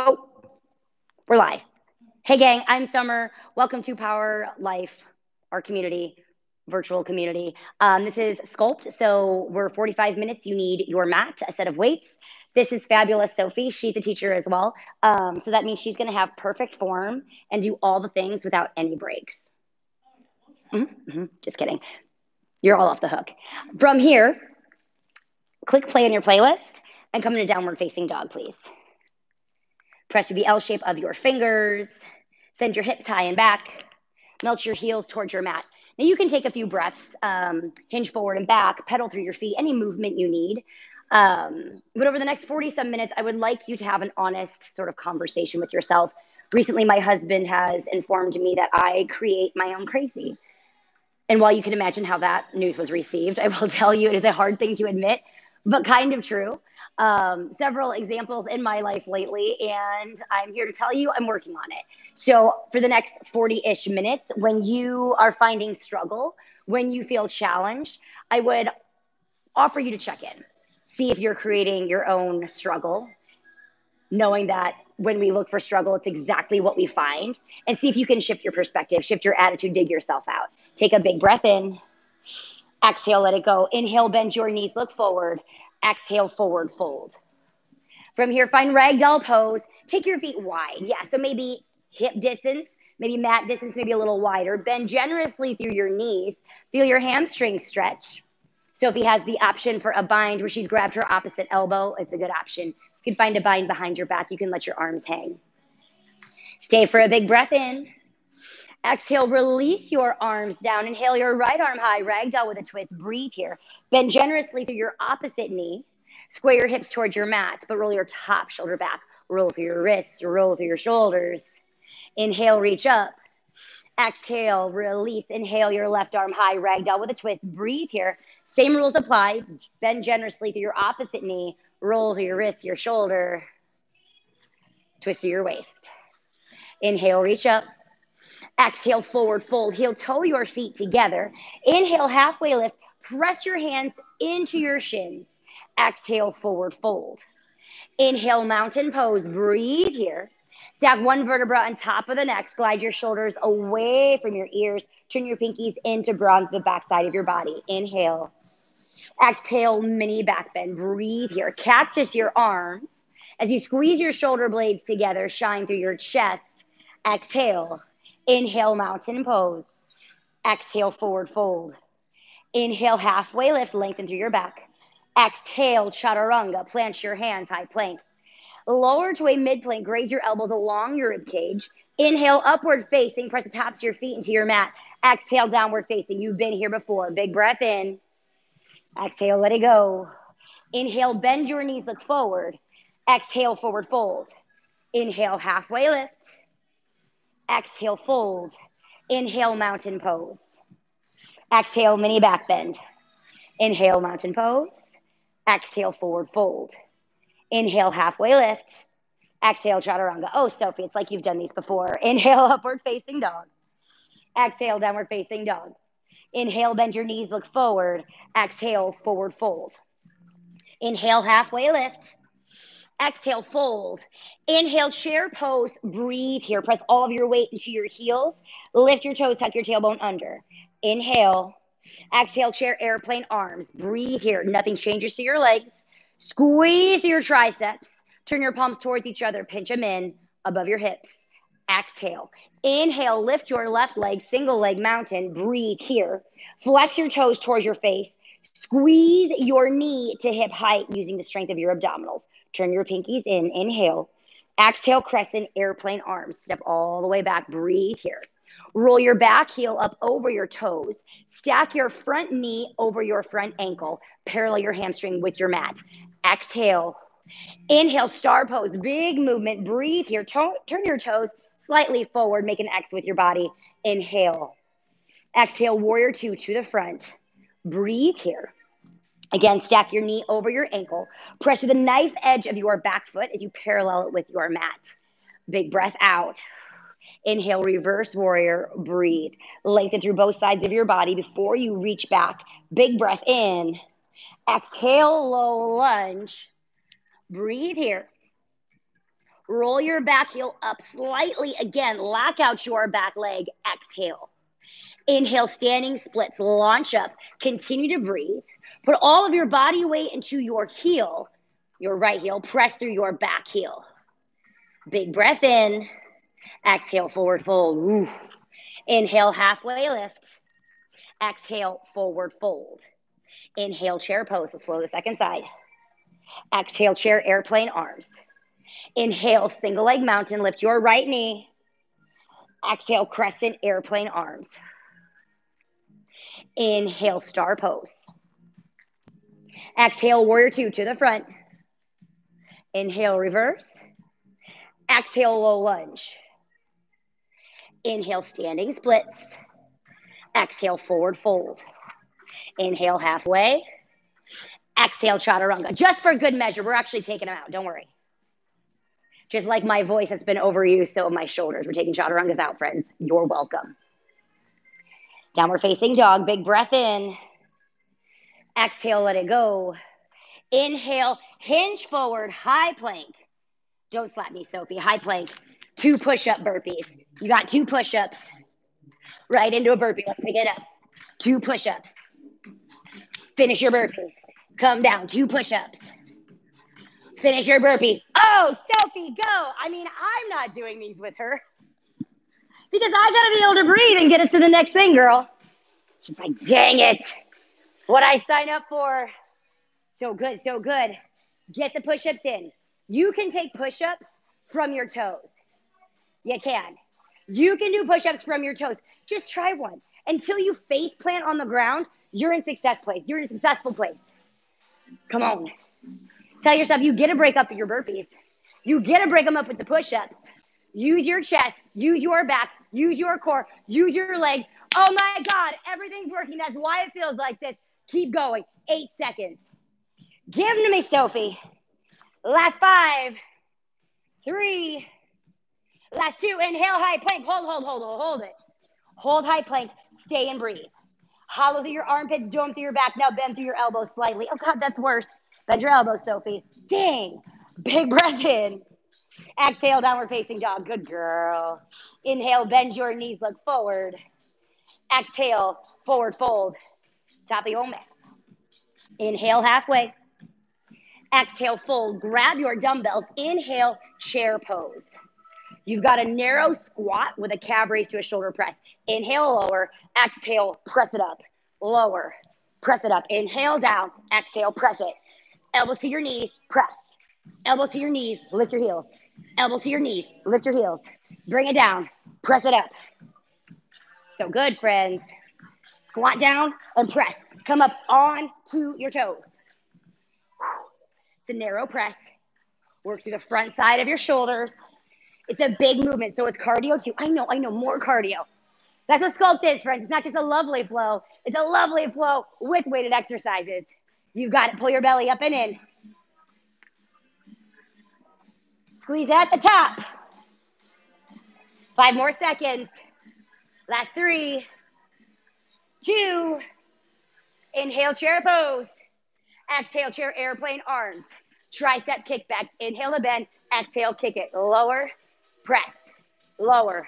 Oh, we're live. Hey, gang, I'm Summer. Welcome to Power Life, our community, virtual community. Um, this is Sculpt. So we're 45 minutes. You need your mat, a set of weights. This is fabulous Sophie. She's a teacher as well. Um, so that means she's going to have perfect form and do all the things without any breaks. Mm-hmm, mm-hmm, just kidding. You're all off the hook. From here, click play on your playlist and come into downward facing dog, please. Press through the L shape of your fingers. Send your hips high and back. Melt your heels towards your mat. Now you can take a few breaths, um, hinge forward and back, pedal through your feet, any movement you need. Um, but over the next 40 some minutes, I would like you to have an honest sort of conversation with yourself. Recently, my husband has informed me that I create my own crazy. And while you can imagine how that news was received, I will tell you it is a hard thing to admit, but kind of true um, several examples in my life lately, and I'm here to tell you I'm working on it. So, for the next 40 ish minutes, when you are finding struggle, when you feel challenged, I would offer you to check in, see if you're creating your own struggle, knowing that when we look for struggle, it's exactly what we find, and see if you can shift your perspective, shift your attitude, dig yourself out. Take a big breath in. Exhale, let it go. Inhale, bend your knees, look forward. Exhale, forward fold. From here, find ragdoll pose. Take your feet wide. Yeah, so maybe hip distance, maybe mat distance, maybe a little wider. Bend generously through your knees. Feel your hamstrings stretch. Sophie has the option for a bind where she's grabbed her opposite elbow. It's a good option. You can find a bind behind your back. You can let your arms hang. Stay for a big breath in. Exhale, release your arms down. Inhale your right arm high, ragdoll with a twist. Breathe here. Bend generously through your opposite knee. Square your hips towards your mat, but roll your top shoulder back. Roll through your wrists, roll through your shoulders. Inhale, reach up. Exhale, release. Inhale your left arm high, ragdoll with a twist. Breathe here. Same rules apply. Bend generously through your opposite knee. Roll through your wrist, your shoulder. Twist through your waist. Inhale, reach up. Exhale, forward fold. Heel toe your feet together. Inhale, halfway lift. Press your hands into your shins. Exhale, forward fold. Inhale, mountain pose. Breathe here. Stack one vertebra on top of the next. Glide your shoulders away from your ears. Turn your pinkies into bronze the backside of your body. Inhale. Exhale, mini back bend. Breathe here. Cactus your arms. As you squeeze your shoulder blades together, shine through your chest. Exhale. Inhale, mountain pose. Exhale, forward fold. Inhale, halfway lift, lengthen through your back. Exhale, chaturanga, plant your hands, high plank. Lower to a mid plank, graze your elbows along your rib cage. Inhale, upward facing, press the tops of your feet into your mat. Exhale, downward facing. You've been here before. Big breath in. Exhale, let it go. Inhale, bend your knees, look forward. Exhale, forward fold. Inhale, halfway lift. Exhale, fold. Inhale, mountain pose. Exhale, mini back bend. Inhale, mountain pose. Exhale, forward fold. Inhale, halfway lift. Exhale, chaturanga. Oh, Sophie, it's like you've done these before. Inhale, upward facing dog. Exhale, downward facing dog. Inhale, bend your knees, look forward. Exhale, forward fold. Inhale, halfway lift. Exhale, fold. Inhale, chair pose. Breathe here. Press all of your weight into your heels. Lift your toes, tuck your tailbone under. Inhale. Exhale, chair, airplane arms. Breathe here. Nothing changes to your legs. Squeeze your triceps. Turn your palms towards each other. Pinch them in above your hips. Exhale. Inhale, lift your left leg, single leg mountain. Breathe here. Flex your toes towards your face. Squeeze your knee to hip height using the strength of your abdominals. Turn your pinkies in. Inhale. Exhale, crescent airplane arms. Step all the way back. Breathe here. Roll your back heel up over your toes. Stack your front knee over your front ankle. Parallel your hamstring with your mat. Exhale. Inhale, star pose. Big movement. Breathe here. Turn your toes slightly forward. Make an X with your body. Inhale. Exhale, warrior two to the front. Breathe here. Again, stack your knee over your ankle. Press to the knife edge of your back foot as you parallel it with your mat. Big breath out. Inhale, reverse warrior, breathe. Lengthen through both sides of your body before you reach back. Big breath in. Exhale, low lunge. Breathe here. Roll your back heel up slightly again. Lock out your back leg. Exhale. Inhale, standing splits. Launch up. Continue to breathe. Put all of your body weight into your heel, your right heel. Press through your back heel. Big breath in. Exhale, forward fold. Ooh. Inhale, halfway lift. Exhale, forward fold. Inhale, chair pose. Let's flow the second side. Exhale, chair, airplane arms. Inhale, single leg mountain. Lift your right knee. Exhale, crescent airplane arms. Inhale, star pose. Exhale, warrior two to the front. Inhale, reverse. Exhale, low lunge. Inhale, standing splits. Exhale, forward fold. Inhale, halfway. Exhale, chaturanga. Just for good measure. We're actually taking them out. Don't worry. Just like my voice has been overused, so my shoulders. We're taking chaturangas out, friends. You're welcome. Downward facing dog. Big breath in. Exhale, let it go. Inhale, hinge forward, high plank. Don't slap me, Sophie. High plank. Two push up burpees. You got two push ups. Right into a burpee. Let's pick it up. Two push ups. Finish your burpee. Come down. Two push ups. Finish your burpee. Oh, Sophie, go. I mean, I'm not doing these with her because I got to be able to breathe and get us to the next thing, girl. She's like, dang it. What I sign up for. So good, so good. Get the push ups in. You can take push ups from your toes. You can. You can do push ups from your toes. Just try one. Until you face plant on the ground, you're in success place. You're in a successful place. Come on. Tell yourself you get a break up with your burpees. You get to break them up with the push ups. Use your chest, use your back, use your core, use your legs. Oh my God, everything's working. That's why it feels like this. Keep going. Eight seconds. Give them to me, Sophie. Last five, three, last two. Inhale, high plank. Hold, hold, hold, hold, hold it. Hold high plank. Stay and breathe. Hollow through your armpits, dome through your back. Now bend through your elbows slightly. Oh God, that's worse. Bend your elbows, Sophie. Dang. Big breath in. Exhale, downward facing dog. Good girl. Inhale, bend your knees, look forward. Exhale, forward fold. Top of oh, your mat. Inhale, halfway. Exhale, fold. Grab your dumbbells. Inhale, chair pose. You've got a narrow squat with a calf raise to a shoulder press. Inhale, lower. Exhale, press it up. Lower. Press it up. Inhale, down. Exhale, press it. Elbows to your knees. Press. Elbows to your knees. Lift your heels. Elbows to your knees. Lift your heels. Bring it down. Press it up. So good, friends. Squat down and press. Come up on to your toes. It's a narrow press. Work through the front side of your shoulders. It's a big movement, so it's cardio too. I know, I know, more cardio. That's what sculpt is, friends. It's not just a lovely flow. It's a lovely flow with weighted exercises. You've got to pull your belly up and in. Squeeze at the top. Five more seconds. Last three, two. Inhale, chair pose. Exhale, chair airplane arms. Tricep kickback. Inhale to bend. Exhale, kick it. Lower, press, lower,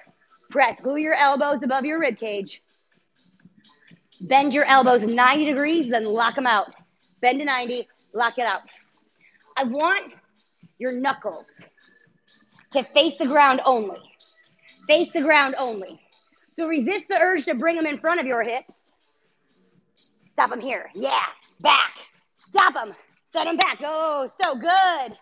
press. Glue your elbows above your rib cage. Bend your elbows 90 degrees, then lock them out. Bend to 90, lock it out. I want your knuckles to face the ground only. Face the ground only. So resist the urge to bring them in front of your hips. Stop them here. Yeah. Back. Stop them. Set them back. Oh, so good.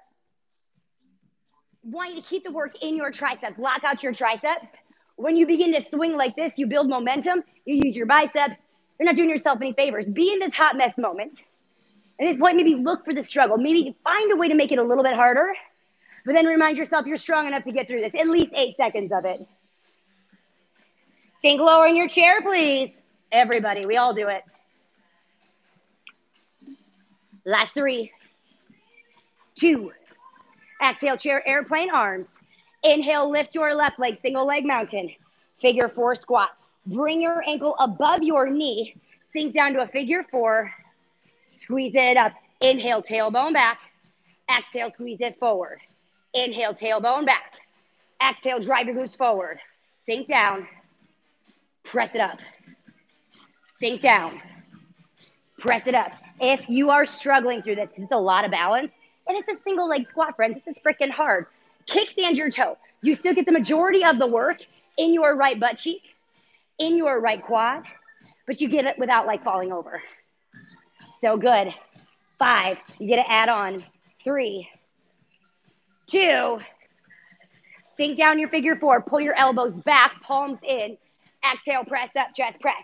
Want you to keep the work in your triceps. Lock out your triceps. When you begin to swing like this, you build momentum. You use your biceps. You're not doing yourself any favors. Be in this hot mess moment. At this point, maybe look for the struggle. Maybe find a way to make it a little bit harder but then remind yourself you're strong enough to get through this. At least eight seconds of it. Sink lower in your chair, please. Everybody, we all do it. Last three, two. Exhale, chair, airplane arms. Inhale, lift your left leg, single leg mountain. Figure four squat. Bring your ankle above your knee. Sink down to a figure four. Squeeze it up. Inhale, tailbone back. Exhale, squeeze it forward. Inhale, tailbone back. Exhale, drive your glutes forward. Sink down. Press it up. Sink down. Press it up. If you are struggling through this, it's a lot of balance, and it's a single leg squat, friends. This is freaking hard. Kickstand your toe. You still get the majority of the work in your right butt cheek, in your right quad, but you get it without like falling over. So good. Five, you get to add on. Three, two, sink down your figure four, pull your elbows back, palms in. Exhale, press up, chest press.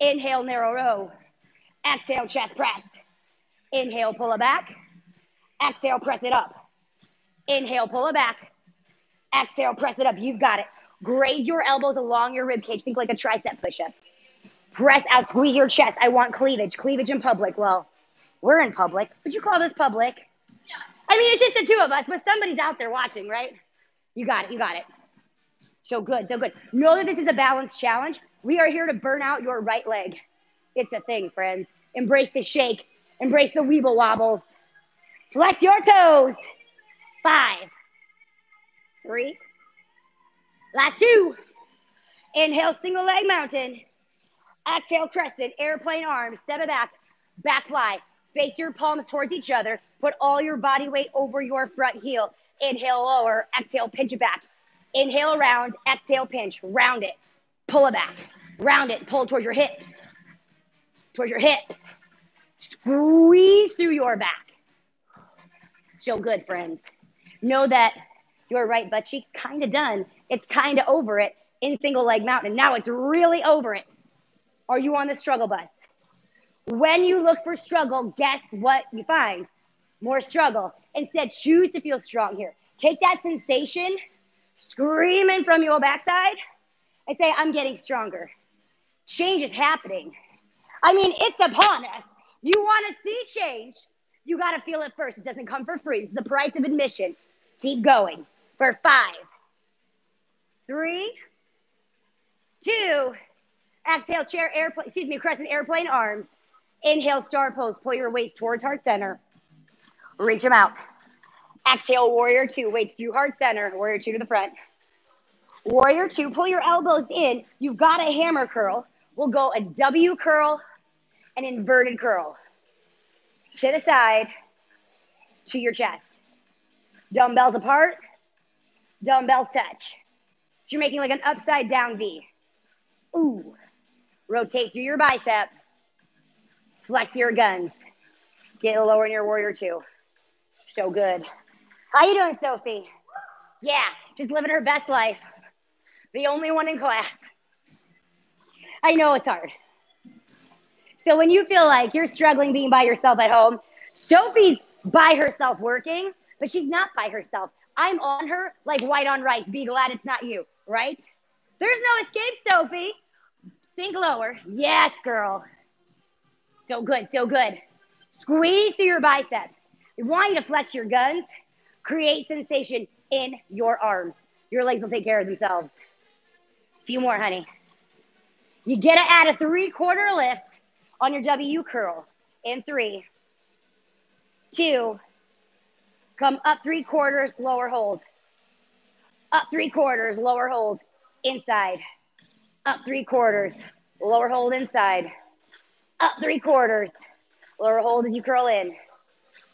Inhale, narrow row. Exhale, chest press. Inhale, pull it back. Exhale, press it up. Inhale, pull it back. Exhale, press it up. You've got it. Graze your elbows along your rib cage. Think like a tricep push up. Press out, squeeze your chest. I want cleavage. Cleavage in public. Well, we're in public. Would you call this public? I mean, it's just the two of us, but somebody's out there watching, right? You got it. You got it. So good. So good. Know that this is a balance challenge. We are here to burn out your right leg. It's a thing, friends. Embrace the shake. Embrace the weeble wobbles. Flex your toes. Five, three, last two. Inhale, single leg mountain. Exhale, crescent, airplane arms, step it back, back fly. Face your palms towards each other. Put all your body weight over your front heel. Inhale, lower. Exhale, pinch it back. Inhale, round. Exhale, pinch. Round it. Pull it back. Round it. Pull towards your hips. Towards your hips. Squeeze through your back. So good, friends. Know that your right butt cheek kind of done. It's kind of over it in single leg mountain. Now it's really over it. Are you on the struggle bus? When you look for struggle, guess what you find? More struggle. Instead, choose to feel strong here. Take that sensation screaming from your backside and say, I'm getting stronger. Change is happening. I mean, it's upon us. You want to see change, you got to feel it first. It doesn't come for free. It's the price of admission. Keep going for five, three, two, exhale, chair, airplane, excuse me, crescent airplane arms. Inhale, star pose. Pull your weights towards heart center. Reach them out. Exhale, warrior two. Weights to heart center. Warrior two to the front. Warrior two. Pull your elbows in. You've got a hammer curl. We'll go a W curl, an inverted curl. To the side, to your chest. Dumbbells apart. Dumbbells touch. So you're making like an upside down V. Ooh. Rotate through your bicep. Flex your guns. Get lower in your warrior two. So good. How you doing, Sophie? Yeah, just living her best life. The only one in class. I know it's hard. So when you feel like you're struggling being by yourself at home, Sophie's by herself working, but she's not by herself. I'm on her like white on rice. Be glad it's not you, right? There's no escape, Sophie. Sink lower. Yes, girl. So good, so good. Squeeze through your biceps. We want you to flex your guns, create sensation in your arms. Your legs will take care of themselves. A few more, honey. You get to add a three quarter lift on your W curl in three, two, come up three quarters, lower hold. Up three quarters, lower hold, inside. Up three quarters, lower hold inside up three quarters. Lower hold as you curl in.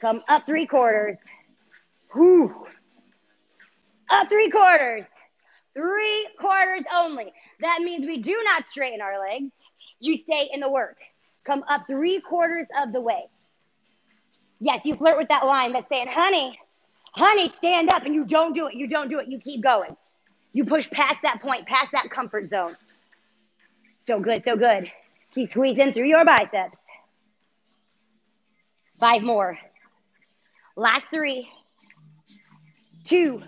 Come up three quarters. Whoo. Up three quarters. Three quarters only. That means we do not straighten our legs. You stay in the work. Come up three quarters of the way. Yes, you flirt with that line that's saying, honey, honey, stand up. And you don't do it. You don't do it. You keep going. You push past that point, past that comfort zone. So good, so good. Keep squeezing through your biceps. Five more. Last three. Two.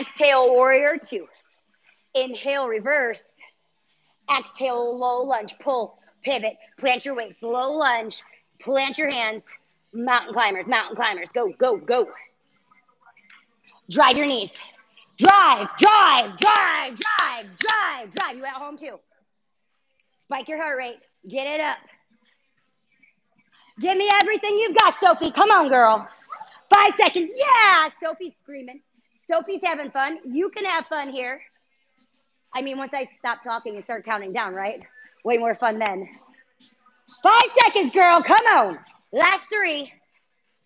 Exhale, warrior two. Inhale, reverse. Exhale, low lunge. Pull, pivot, plant your weights. Low lunge. Plant your hands. Mountain climbers, mountain climbers. Go, go, go. Drive your knees. Drive, drive, drive, drive, drive, drive. You at home too. Spike your heart rate. Get it up. Give me everything you've got, Sophie. Come on, girl. Five seconds. Yeah. Sophie's screaming. Sophie's having fun. You can have fun here. I mean, once I stop talking and start counting down, right? Way more fun then. Five seconds, girl. Come on. Last three,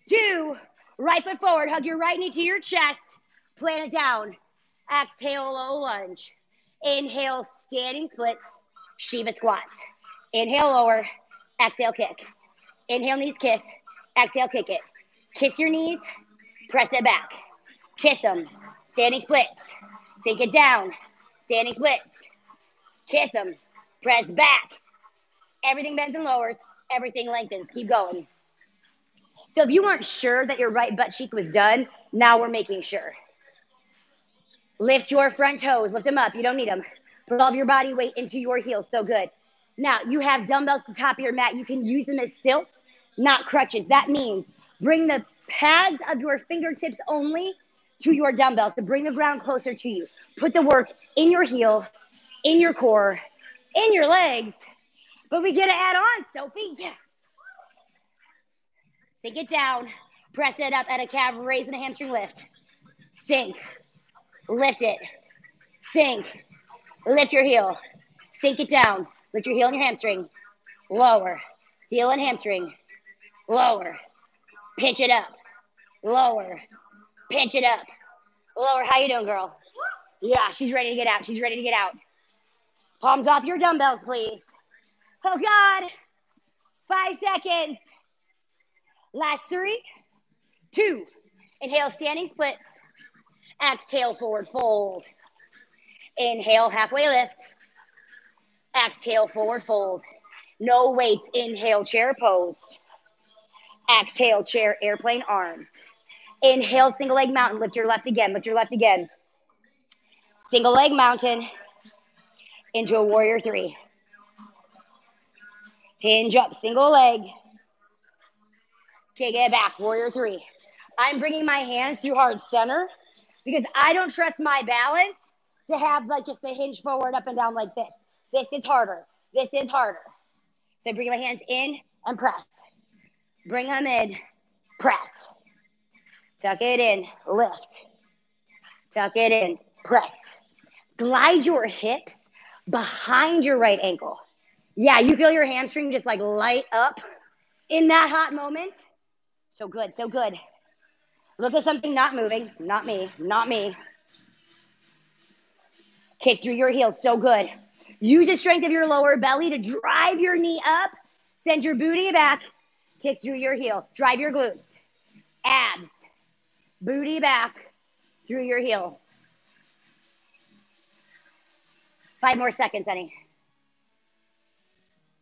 two, right foot forward. Hug your right knee to your chest. Plant it down. Exhale, low lunge. Inhale, standing splits. Shiva squats. Inhale, lower. Exhale, kick. Inhale, knees kiss. Exhale, kick it. Kiss your knees. Press it back. Kiss them. Standing splits. Sink it down. Standing splits. Kiss them. Press back. Everything bends and lowers. Everything lengthens. Keep going. So if you weren't sure that your right butt cheek was done, now we're making sure. Lift your front toes. Lift them up. You don't need them. Put all of your body weight into your heels. So good. Now you have dumbbells at the top of your mat. You can use them as stilts, not crutches. That means bring the pads of your fingertips only to your dumbbells to bring the ground closer to you. Put the work in your heel, in your core, in your legs. But we get to add on, Sophie. Yeah. Sink it down. Press it up at a calf, raising a hamstring lift. Sink. Lift it. Sink. Lift your heel. Sink it down. Lift your heel and your hamstring. Lower. Heel and hamstring. Lower. Pinch it up. Lower. Pinch it up. Lower. How you doing, girl? Yeah, she's ready to get out. She's ready to get out. Palms off your dumbbells, please. Oh, God. Five seconds. Last three, two. Inhale, standing splits. Exhale, forward fold. Inhale, halfway lift. Exhale, forward fold. No weights. Inhale, chair pose. Exhale, chair, airplane arms. Inhale, single leg mountain. Lift your left again. Lift your left again. Single leg mountain into a warrior three. Hinge up, single leg. Kick it back, warrior three. I'm bringing my hands to heart center because I don't trust my balance to have like just the hinge forward, up and down like this. This is harder. This is harder. So bring my hands in and press. Bring them in, press. Tuck it in, lift. Tuck it in, press. Glide your hips behind your right ankle. Yeah, you feel your hamstring just like light up in that hot moment. So good, so good. Look at something not moving. Not me, not me. Kick through your heels, so good. Use the strength of your lower belly to drive your knee up. Send your booty back. Kick through your heel. Drive your glutes. Abs. Booty back through your heel. Five more seconds, honey.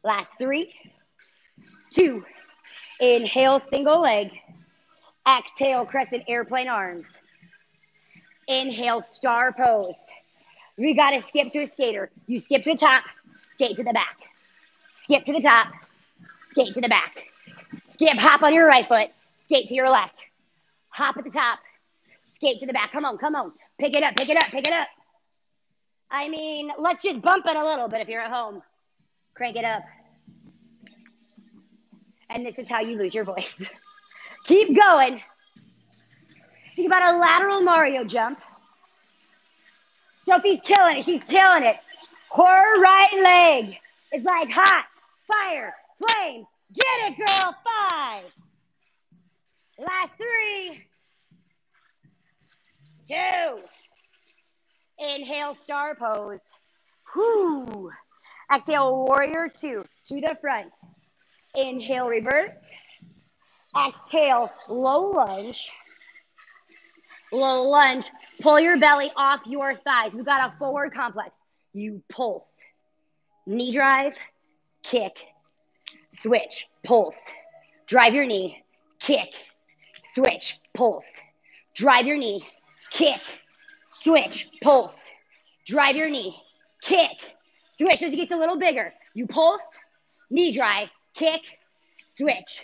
Last three, two. Inhale, single leg. Exhale, crescent airplane arms. Inhale, star pose. We got to skip to a skater. You skip to the top, skate to the back. Skip to the top, skate to the back. Skip, hop on your right foot, skate to your left. Hop at the top, skate to the back. Come on, come on. Pick it up, pick it up, pick it up. I mean, let's just bump it a little bit if you're at home. Crank it up. And this is how you lose your voice. Keep going. Think about a lateral Mario jump. Sophie's killing it. She's killing it. Her right leg is like hot fire, flame. Get it, girl. Five. Last three. Two. Inhale, star pose. Whoo. Exhale, warrior two to the front. Inhale, reverse. Exhale, low lunge. Low lunge. Pull your belly off your thighs. We got a forward complex. You pulse. Knee drive, kick, switch, pulse. Drive your knee, kick, switch, pulse. Drive your knee, kick, switch, pulse. Drive your knee, kick, switch. As it gets a little bigger, you pulse, knee drive, kick, switch.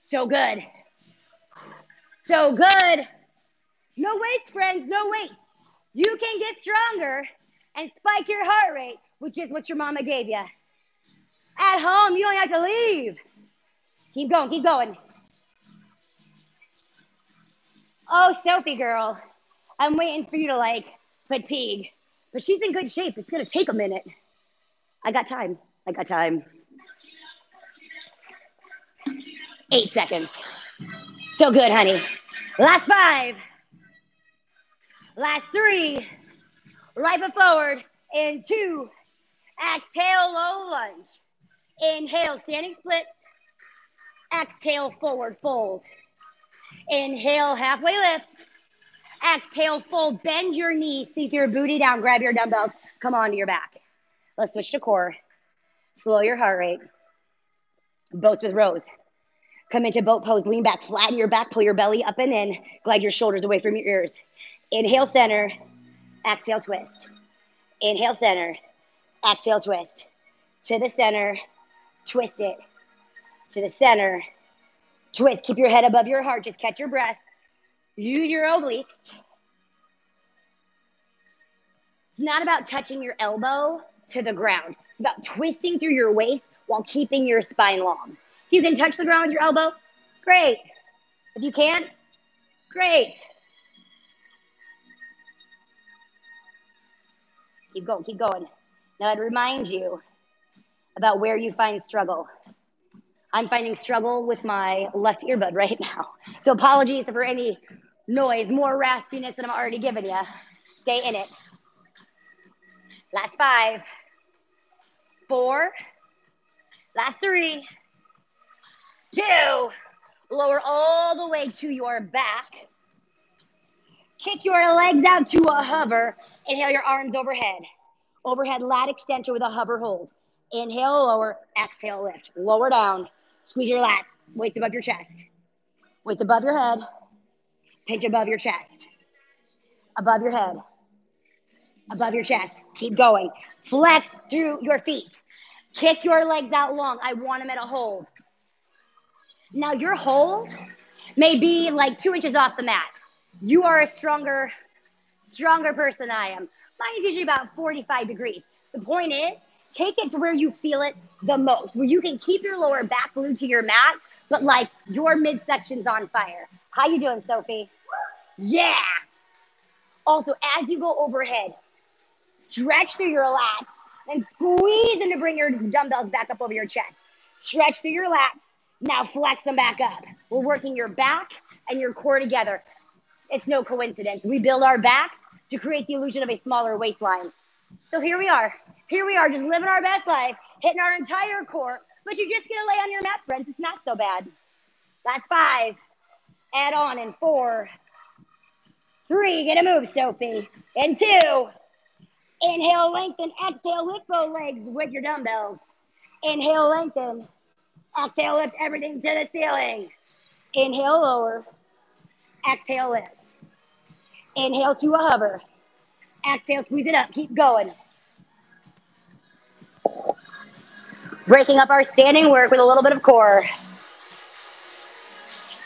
So good. So good. No weights, friends, no weights. You can get stronger and spike your heart rate, which is what your mama gave you. At home, you don't have to leave. Keep going, keep going. Oh, Sophie girl, I'm waiting for you to like fatigue, but she's in good shape. It's gonna take a minute. I got time. I got time. Eight seconds. So good, honey. Last five. Last three. Right foot forward. In two. Exhale, low lunge. Inhale, standing split. Exhale, forward fold. Inhale, halfway lift. Exhale, fold. Bend your knees. Sink your booty down. Grab your dumbbells. Come onto your back. Let's switch to core. Slow your heart rate. Boats with rows. Come into boat pose. Lean back. Flatten your back. Pull your belly up and in. Glide your shoulders away from your ears. Inhale, center. Exhale, twist. Inhale, center. Exhale, twist. To the center. Twist it. To the center. Twist. Keep your head above your heart. Just catch your breath. Use your obliques. It's not about touching your elbow to the ground. It's about twisting through your waist while keeping your spine long. If you can touch the ground with your elbow, great. If you can't, great. Keep going, keep going. Now I'd remind you about where you find struggle. I'm finding struggle with my left earbud right now. So apologies for any noise, more raspiness than I'm already giving you. Stay in it. Last five, four, last three, two. Lower all the way to your back. Kick your legs out to a hover. Inhale your arms overhead. Overhead lat extension with a hover hold. Inhale, lower. Exhale, lift. Lower down. Squeeze your lat. Weights above your chest. Weights above your head. Pinch above your chest. Above your head. Above your chest. Keep going. Flex through your feet. Kick your legs out long. I want them at a hold. Now, your hold may be like two inches off the mat. You are a stronger, stronger person than I am. Mine is usually about 45 degrees. The point is, take it to where you feel it the most, where you can keep your lower back glued to your mat, but like your midsection's on fire. How you doing, Sophie? Yeah. Also, as you go overhead, stretch through your lats and squeeze in to bring your dumbbells back up over your chest. Stretch through your lats. Now flex them back up. We're working your back and your core together. It's no coincidence. We build our backs to create the illusion of a smaller waistline. So here we are. Here we are, just living our best life, hitting our entire core. But you just get to lay on your mat, friends. It's not so bad. That's five. Add on in four. Three. Get a move, Sophie. And two. Inhale, lengthen. Exhale, lift both legs with your dumbbells. Inhale, lengthen. Exhale, lift everything to the ceiling. Inhale, lower. Exhale, lift. Inhale to a hover. Exhale, squeeze it up. Keep going. Breaking up our standing work with a little bit of core.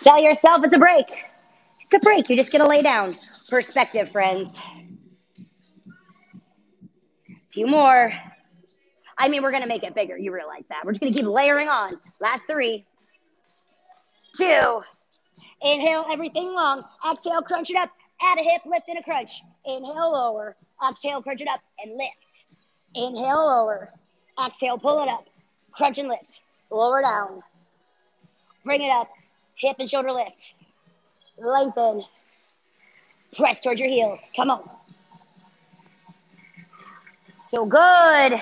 Tell yourself it's a break. It's a break. You're just going to lay down. Perspective, friends. A few more. I mean, we're going to make it bigger. You realize that. We're just going to keep layering on. Last three, two. Inhale, everything long. Exhale, crunch it up. Add a hip lift and a crunch. Inhale, lower. Exhale, crunch it up and lift. Inhale, lower. Exhale, pull it up. Crunch and lift. Lower down. Bring it up. Hip and shoulder lift. Lengthen. Press towards your heel. Come on. So good.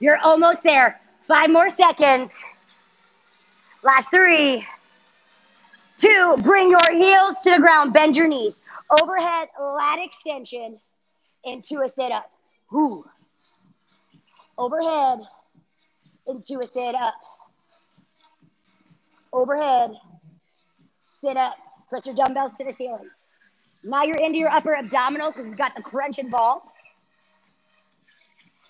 You're almost there. Five more seconds. Last three. Two, bring your heels to the ground. Bend your knees. Overhead lat extension into a sit up. Ooh. Overhead into a sit up. Overhead. Sit up. Press your dumbbells to the ceiling. Now you're into your upper abdominals because you've got the crunch involved.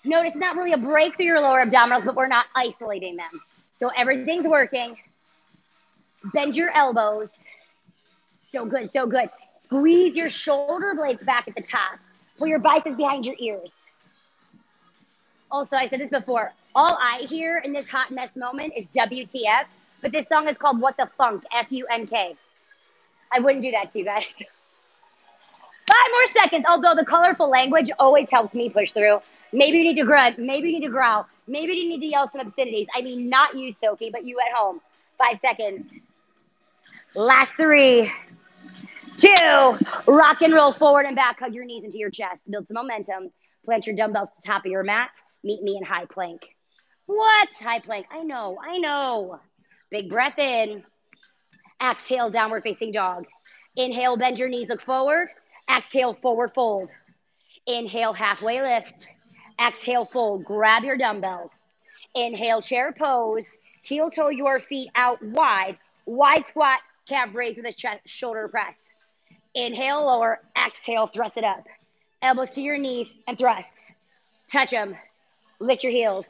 Notice not really a break through your lower abdominals, but we're not isolating them. So everything's working. Bend your elbows. So good, so good. Squeeze your shoulder blades back at the top. Pull your biceps behind your ears. Also, I said this before. All I hear in this hot mess moment is WTF, but this song is called What the Funk, F U N K. I wouldn't do that to you guys. Five more seconds, although the colorful language always helps me push through. Maybe you need to grunt. Maybe you need to growl. Maybe you need to yell some obscenities. I mean, not you, Sophie, but you at home. Five seconds. Last three, two, rock and roll forward and back. Hug your knees into your chest. Build some momentum. Plant your dumbbells to the top of your mat. Meet me in high plank. What? High plank. I know. I know. Big breath in. Exhale, downward facing dog. Inhale, bend your knees, look forward. Exhale, forward fold. Inhale, halfway lift. Exhale, fold. Grab your dumbbells. Inhale, chair pose. Heel toe your feet out wide. Wide squat, calf raise with a chest, shoulder press. Inhale, lower. Exhale, thrust it up. Elbows to your knees and thrust. Touch them. Lift your heels.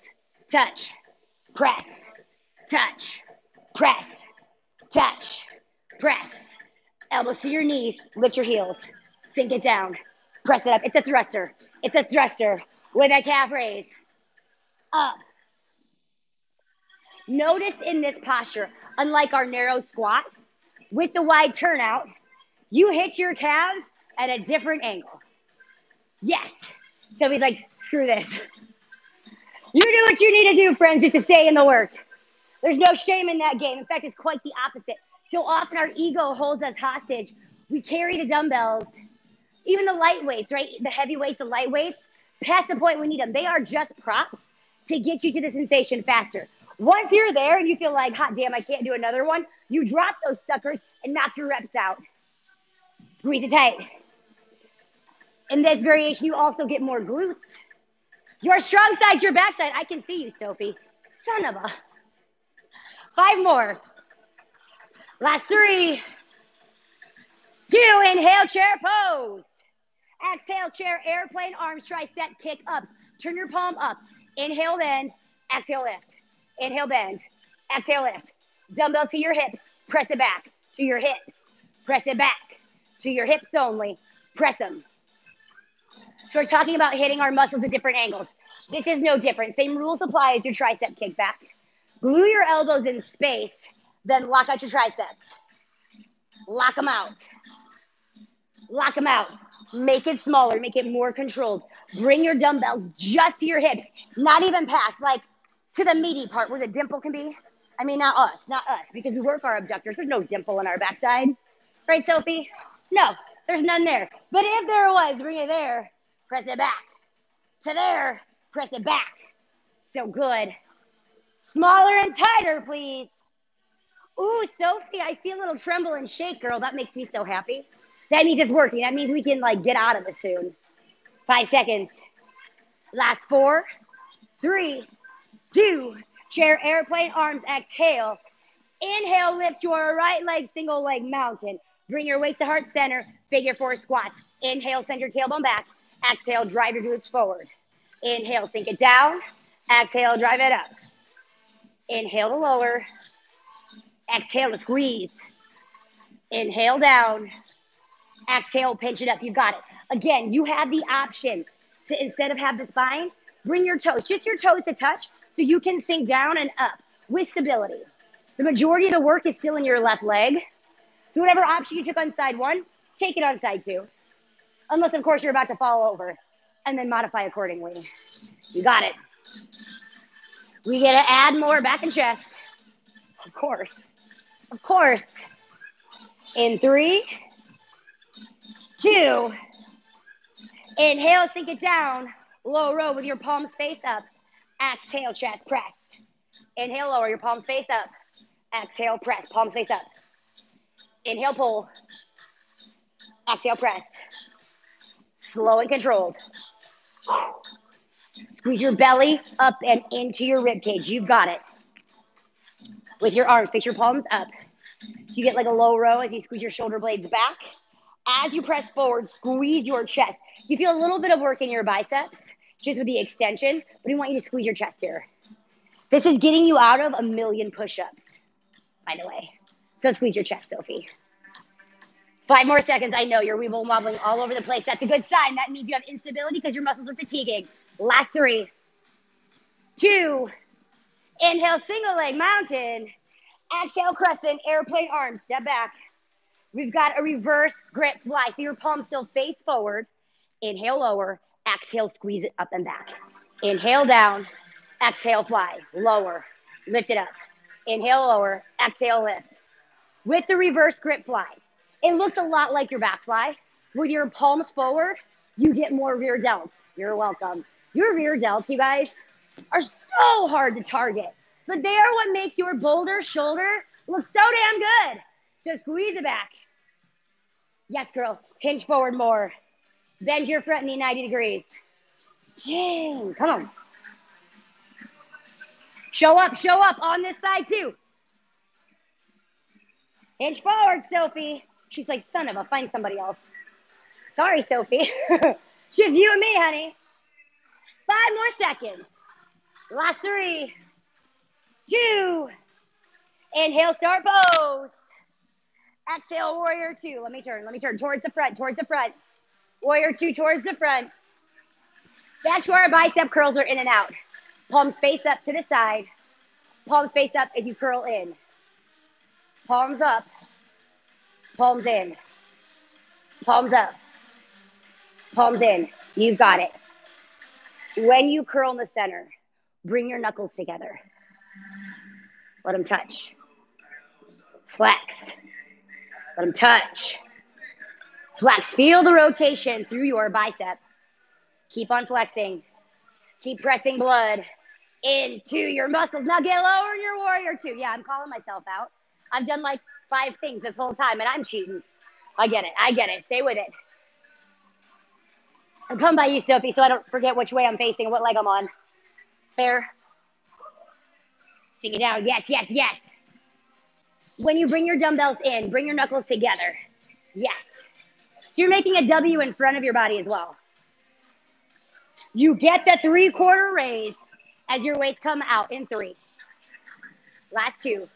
Touch. Press. Touch. Press. Touch. Press. Elbows to your knees. Lift your heels. Sink it down. Press it up. It's a thruster. It's a thruster with a calf raise. Up. Notice in this posture, unlike our narrow squat, with the wide turnout, you hit your calves at a different angle. Yes. Sophie's like, screw this. You do what you need to do, friends, just to stay in the work. There's no shame in that game. In fact, it's quite the opposite. So often our ego holds us hostage. We carry the dumbbells, even the light weights, right? The heavy weights, the light weights, past the point we need them. They are just props to get you to the sensation faster. Once you're there and you feel like, hot damn, I can't do another one, you drop those suckers and knock your reps out. Squeeze it tight. In this variation, you also get more glutes. Your strong side, your backside. I can see you, Sophie. Son of a. Five more. Last three. Two, inhale, chair pose. Exhale, chair, airplane, arms, tricep, kick ups. Turn your palm up. Inhale, bend. Exhale, lift. Inhale, bend. Exhale, lift. Dumbbell to your hips. Press it back to your hips. Press it back to your hips only. Press them. So we're talking about hitting our muscles at different angles. This is no different. Same rules apply as your tricep kickback. Glue your elbows in space, then lock out your triceps. Lock them out. Lock them out. Make it smaller, make it more controlled. Bring your dumbbells just to your hips, not even past, like to the meaty part where the dimple can be. I mean, not us, not us, because we work our abductors. There's no dimple in our backside. Right, Sophie? No, there's none there. But if there was, bring it there press it back. To there, press it back. So good. Smaller and tighter, please. Ooh, Sophie, I see a little tremble and shake, girl. That makes me so happy. That means it's working. That means we can like get out of this soon. Five seconds. Last four, three, two, chair, airplane, arms, exhale. Inhale, lift your right leg, single leg mountain. Bring your waist to heart center, figure four squats. Inhale, send your tailbone back. Exhale, drive your glutes forward. Inhale, sink it down. Exhale, drive it up. Inhale to lower. Exhale to squeeze. Inhale down. Exhale, pinch it up. You got it. Again, you have the option to instead of have this bind, bring your toes, just your toes to touch so you can sink down and up with stability. The majority of the work is still in your left leg. So whatever option you took on side one, take it on side two unless of course you're about to fall over and then modify accordingly. You got it. We get to add more back and chest. Of course. Of course. In three, two, inhale, sink it down. Low row with your palms face up. Exhale, chest press. Inhale, lower your palms face up. Exhale, press. Palms face up. Inhale, pull. Exhale, press slow and controlled. Squeeze your belly up and into your rib cage. You've got it. With your arms, face your palms up. So you get like a low row as you squeeze your shoulder blades back. As you press forward, squeeze your chest. You feel a little bit of work in your biceps just with the extension, but we want you to squeeze your chest here. This is getting you out of a million push ups, by the way. So squeeze your chest, Sophie. Five more seconds. I know you're weeble wobbling all over the place. That's a good sign. That means you have instability because your muscles are fatiguing. Last three, two, inhale, single leg mountain. Exhale, crescent, airplane arms. Step back. We've got a reverse grip fly. So your palms still face forward. Inhale, lower. Exhale, squeeze it up and back. Inhale, down. Exhale, flies. Lower. Lift it up. Inhale, lower. Exhale, lift. With the reverse grip fly, it looks a lot like your back fly. With your palms forward, you get more rear delts. You're welcome. Your rear delts, you guys, are so hard to target, but they are what makes your boulder shoulder look so damn good. So squeeze it back. Yes, girl. Hinge forward more. Bend your front knee 90 degrees. Dang. Come on. Show up, show up on this side too. Hinge forward, Sophie. She's like, son of a, find somebody else. Sorry, Sophie. Just you and me, honey. Five more seconds. Last three, two. Inhale, star pose. Exhale, warrior two. Let me turn. Let me turn towards the front, towards the front. Warrior two towards the front. Back to our bicep curls are in and out. Palms face up to the side. Palms face up as you curl in. Palms up. Palms in. Palms up. Palms in. You've got it. When you curl in the center, bring your knuckles together. Let them touch. Flex. Let them touch. Flex. Feel the rotation through your bicep. Keep on flexing. Keep pressing blood into your muscles. Now get lower in your warrior two. Yeah, I'm calling myself out. I've done like five things this whole time and I'm cheating. I get it. I get it. Stay with it. I'm coming by you, Sophie, so I don't forget which way I'm facing and what leg I'm on. Fair. Sing it down. Yes, yes, yes. When you bring your dumbbells in, bring your knuckles together. Yes. So you're making a W in front of your body as well. You get the three quarter raise as your weights come out in three. Last two.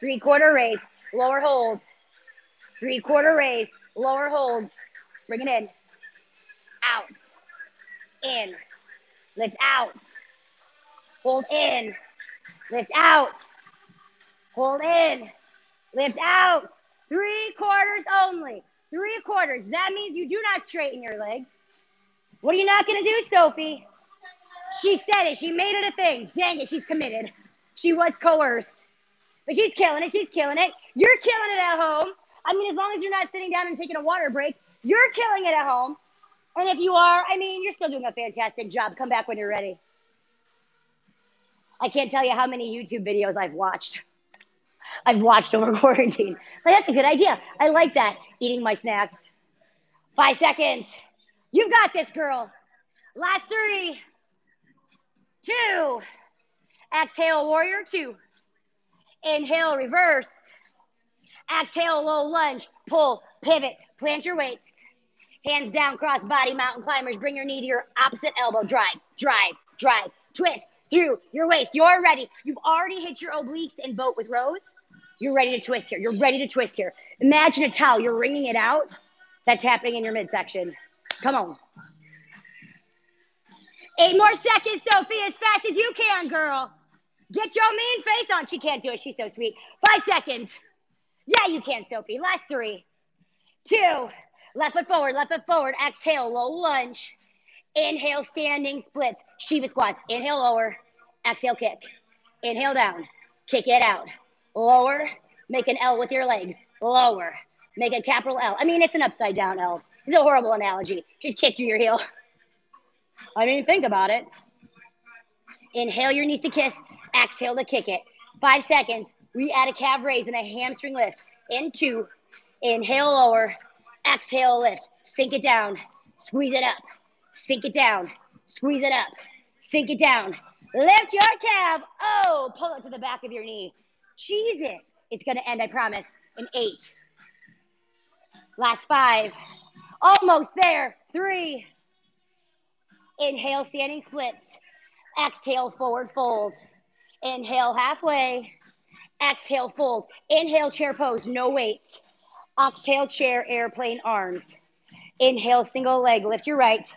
Three quarter raise, lower hold. Three quarter raise, lower hold. Bring it in. Out. In. Lift out. Hold in. Lift out. Hold in. Lift out. Three quarters only. Three quarters. That means you do not straighten your leg. What are you not going to do, Sophie? She said it. She made it a thing. Dang it, she's committed. She was coerced. But she's killing it. She's killing it. You're killing it at home. I mean, as long as you're not sitting down and taking a water break, you're killing it at home. And if you are, I mean, you're still doing a fantastic job. Come back when you're ready. I can't tell you how many YouTube videos I've watched. I've watched over quarantine. Like, that's a good idea. I like that. Eating my snacks. Five seconds. You've got this, girl. Last three, two. Exhale, warrior two. Inhale, reverse. Exhale, low lunge. Pull, pivot, plant your weights. Hands down, cross body, mountain climbers. Bring your knee to your opposite elbow. Drive, drive, drive. Twist through your waist. You're ready. You've already hit your obliques in boat with rows. You're ready to twist here. You're ready to twist here. Imagine a towel. You're wringing it out. That's happening in your midsection. Come on. Eight more seconds, Sophie, as fast as you can, girl. Get your mean face on. She can't do it. She's so sweet. Five seconds. Yeah, you can, Sophie. Last three, two, left foot forward, left foot forward. Exhale, low lunge. Inhale, standing splits. Shiva squats. Inhale, lower. Exhale, kick. Inhale, down. Kick it out. Lower. Make an L with your legs. Lower. Make a capital L. I mean, it's an upside down L. It's a horrible analogy. Just kick through your heel. I mean, think about it. Inhale your knees to kiss. Exhale to kick it. Five seconds. We add a calf raise and a hamstring lift. In two. Inhale lower. Exhale lift. Sink it down. Squeeze it up. Sink it down. Squeeze it up. Sink it down. Lift your calf. Oh, pull it to the back of your knee. Jesus. It's to end, I promise, in eight. Last five. Almost there. Three. Inhale, standing splits. Exhale, forward fold. Inhale, halfway. Exhale, fold. Inhale, chair pose, no weights. Exhale, chair, airplane arms. Inhale, single leg, lift your right.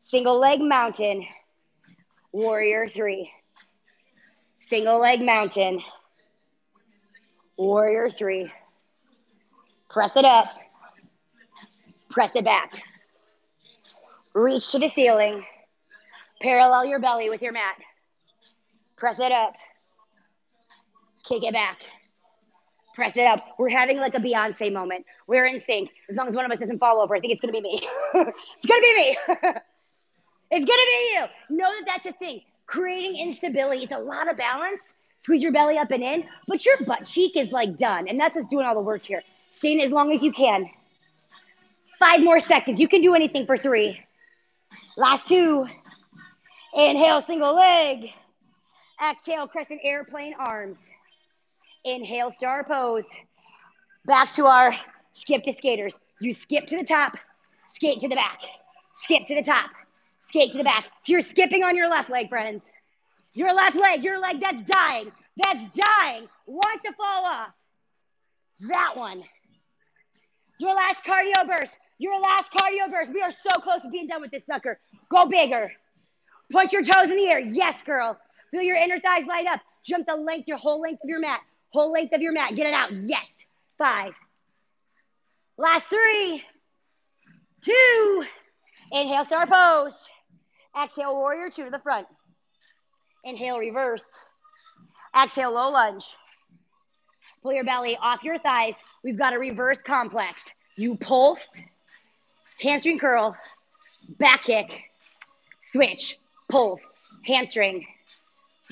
Single leg mountain. Warrior three. Single leg mountain. Warrior three. Press it up. Press it back. Reach to the ceiling. Parallel your belly with your mat. Press it up. Kick it back. Press it up. We're having like a Beyonce moment. We're in sync. As long as one of us doesn't fall over, I think it's gonna be me. it's gonna be me. it's gonna be you. Know that that's a thing. Creating instability. It's a lot of balance. Squeeze your belly up and in, but your butt cheek is like done, and that's us doing all the work here. Stay as long as you can. Five more seconds. You can do anything for three. Last two. Inhale, single leg. Exhale, crescent airplane arms. Inhale, star pose. Back to our skip to skaters. You skip to the top, skate to the back, skip to the top, skate to the back. So you're skipping on your left leg, friends. Your left leg, your leg that's dying, that's dying, wants to fall off. That one. Your last cardio burst. Your last cardio burst. We are so close to being done with this sucker. Go bigger. Point your toes in the air. Yes, girl. Feel your inner thighs light up. Jump the length, your whole length of your mat. Whole length of your mat. Get it out. Yes. Five. Last three. Two. Inhale, star pose. Exhale, warrior two to the front. Inhale, reverse. Exhale, low lunge. Pull your belly off your thighs. We've got a reverse complex. You pulse, hamstring curl, back kick, switch, pulse, hamstring,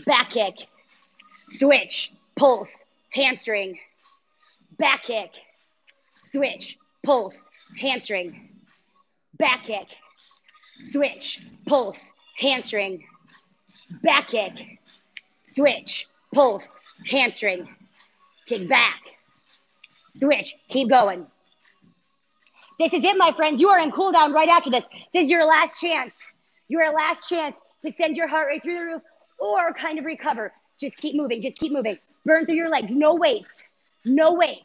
back kick, switch, pulse, hamstring, back kick, switch, pulse, hamstring, back kick, switch, pulse, hamstring, back kick, switch, pulse, hamstring, kick back, switch, keep going. This is it, my friends. You are in cool down right after this. This is your last chance. Your last chance to send your heart rate through the roof or kind of recover. Just keep moving. Just keep moving. Burn through your legs. No weight. No weight.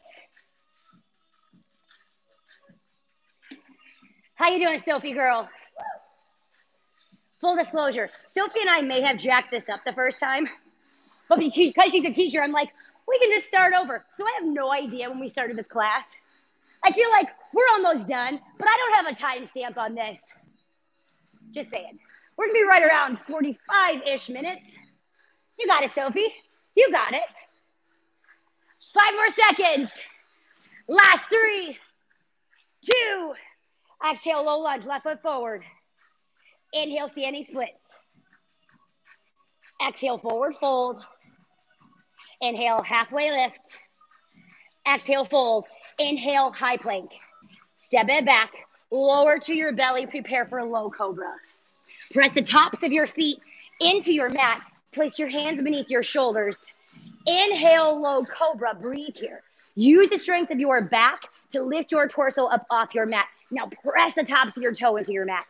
How you doing, Sophie girl? Full disclosure, Sophie and I may have jacked this up the first time, but because she's a teacher, I'm like, we can just start over. So I have no idea when we started this class. I feel like we're almost done, but I don't have a timestamp on this. Just saying. We're gonna be right around 45 ish minutes. You got it, Sophie. You got it. Five more seconds. Last three, two. Exhale, low lunge, left foot forward. Inhale, standing splits. Exhale, forward fold. Inhale, halfway lift. Exhale, fold. Inhale, high plank. Step it back, lower to your belly, prepare for a low cobra. Press the tops of your feet into your mat. Place your hands beneath your shoulders. Inhale, low cobra. Breathe here. Use the strength of your back to lift your torso up off your mat. Now press the tops of your toe into your mat.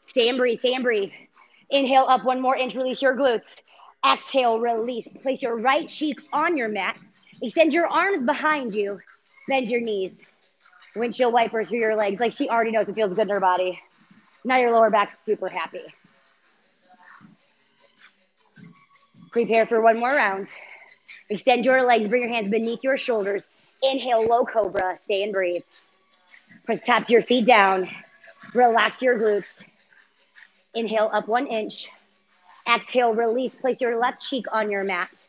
Stay and breathe, stay and breathe. Inhale up one more inch, release your glutes. Exhale, release. Place your right cheek on your mat. Extend your arms behind you. Bend your knees. Windshield wipers through your legs. Like she already knows it feels good in her body. Now your lower back's super happy. Prepare for one more round. Extend your legs, bring your hands beneath your shoulders. Inhale, low cobra. Stay and breathe. Press tap your feet down. Relax your glutes. Inhale up one inch. Exhale, release. Place your left cheek on your mat.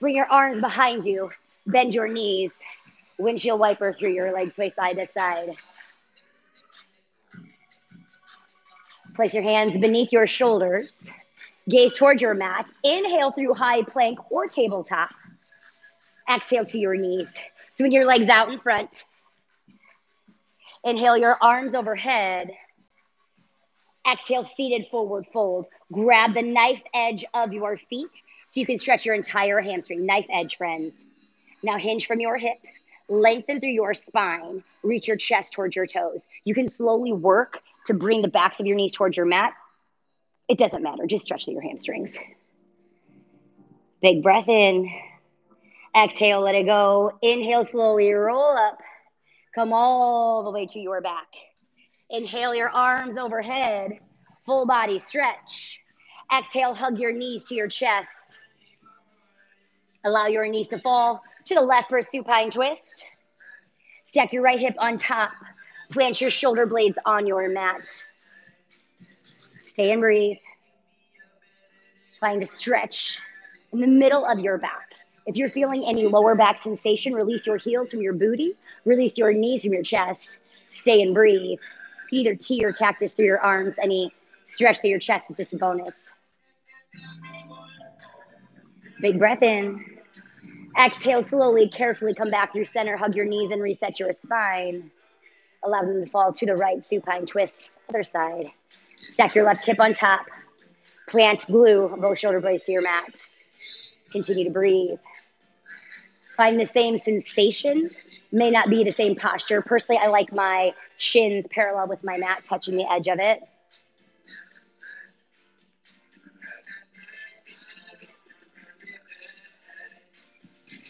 Bring your arms behind you. Bend your knees. Windshield wiper through your legs, play side to side. Place your hands beneath your shoulders. Gaze towards your mat. Inhale through high plank or tabletop. Exhale to your knees. Swing your legs out in front. Inhale your arms overhead. Exhale, seated forward fold. Grab the knife edge of your feet so you can stretch your entire hamstring. Knife edge, friends. Now hinge from your hips. Lengthen through your spine. Reach your chest towards your toes. You can slowly work to bring the backs of your knees towards your mat. It doesn't matter. Just stretch your hamstrings. Big breath in. Exhale, let it go. Inhale, slowly roll up. Come all the way to your back. Inhale your arms overhead, full body stretch. Exhale, hug your knees to your chest. Allow your knees to fall to the left for a supine twist. Stack your right hip on top. Plant your shoulder blades on your mat. Stay and breathe. Find a stretch in the middle of your back. If you're feeling any lower back sensation, release your heels from your booty, release your knees from your chest. Stay and breathe. Either T or cactus through your arms. Any stretch through your chest is just a bonus. Big breath in. Exhale slowly, carefully come back through center. Hug your knees and reset your spine. Allow them to fall to the right, supine twist, other side. Stack your left hip on top. Plant glue both shoulder blades to your mat. Continue to breathe. Find the same sensation. May not be the same posture. Personally, I like my shins parallel with my mat, touching the edge of it.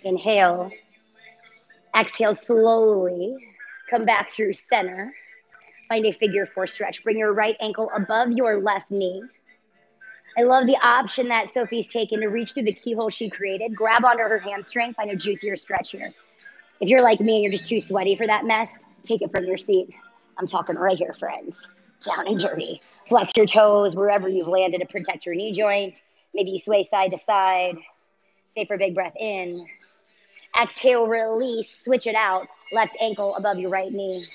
Inhale. Exhale slowly. Come back through center. Find a figure four stretch. Bring your right ankle above your left knee. I love the option that Sophie's taken to reach through the keyhole she created, grab onto her hamstring, find a juicier stretch here. If you're like me and you're just too sweaty for that mess, take it from your seat. I'm talking right here, friends. Down and dirty. Flex your toes wherever you've landed to protect your knee joint. Maybe you sway side to side. Stay for a big breath in. Exhale, release, switch it out. Left ankle above your right knee.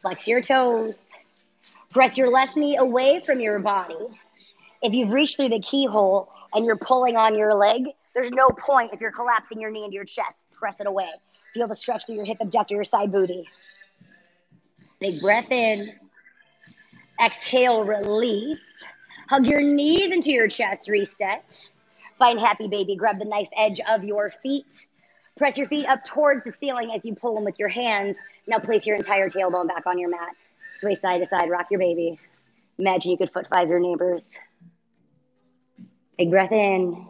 Flex your toes. Press your left knee away from your body. If you've reached through the keyhole and you're pulling on your leg, there's no point if you're collapsing your knee into your chest. Press it away. Feel the stretch through your hip abductor, your side booty. Big breath in. Exhale, release. Hug your knees into your chest, reset. Find happy baby. Grab the knife edge of your feet. Press your feet up towards the ceiling as you pull them with your hands. Now place your entire tailbone back on your mat. Sway side to side, rock your baby. Imagine you could foot five your neighbors. Big breath in.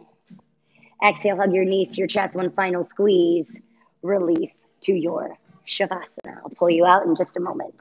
Exhale, hug your knees to your chest. One final squeeze. Release to your Shavasana. I'll pull you out in just a moment.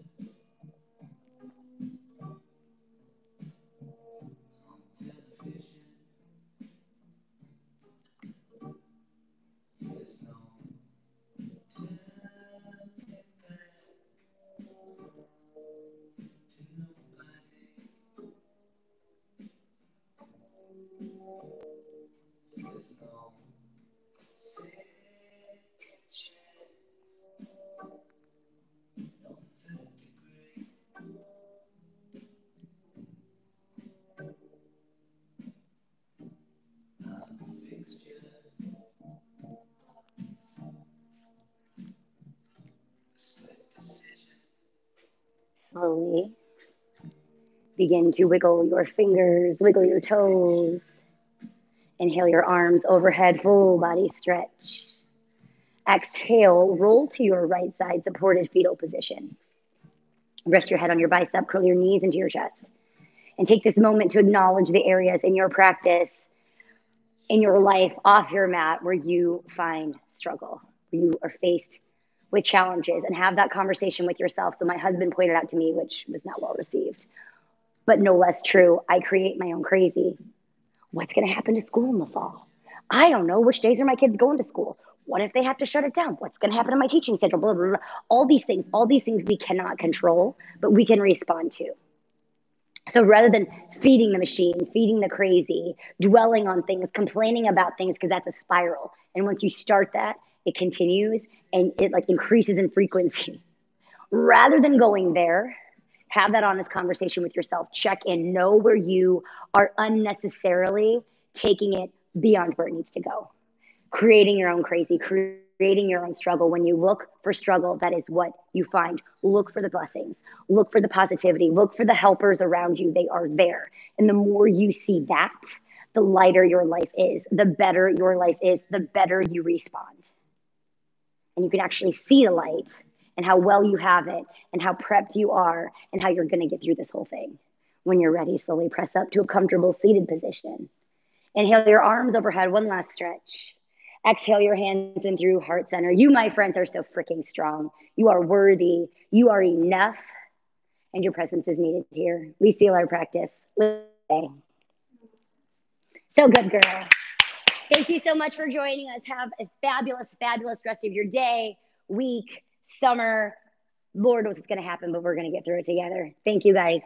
Slowly begin to wiggle your fingers, wiggle your toes. Inhale your arms overhead, full body stretch. Exhale, roll to your right side, supported fetal position. Rest your head on your bicep, curl your knees into your chest. And take this moment to acknowledge the areas in your practice, in your life, off your mat, where you find struggle, where you are faced with challenges and have that conversation with yourself. So my husband pointed out to me, which was not well received, but no less true. I create my own crazy. What's going to happen to school in the fall? I don't know. Which days are my kids going to school? What if they have to shut it down? What's going to happen to my teaching schedule? Blah, blah, blah. All these things, all these things we cannot control, but we can respond to. So rather than feeding the machine, feeding the crazy, dwelling on things, complaining about things, because that's a spiral. And once you start that, it continues and it like increases in frequency. Rather than going there, have that honest conversation with yourself. Check in, know where you are unnecessarily taking it beyond where it needs to go. creating your own crazy, creating your own struggle. When you look for struggle, that is what you find. Look for the blessings, look for the positivity, look for the helpers around you. They are there. And the more you see that, the lighter your life is, the better your life is, the better you respond. And you can actually see the light and how well you have it and how prepped you are and how you're going to get through this whole thing. When you're ready, slowly press up to a comfortable seated position. Inhale your arms overhead, one last stretch. Exhale your hands in through heart center. You, my friends, are so freaking strong. You are worthy. You are enough. And your presence is needed here. We seal our practice. So good, girl. Thank you so much for joining us. Have a fabulous, fabulous rest of your day, week, summer. Lord knows what's going to happen, but we're going to get through it together. Thank you, guys.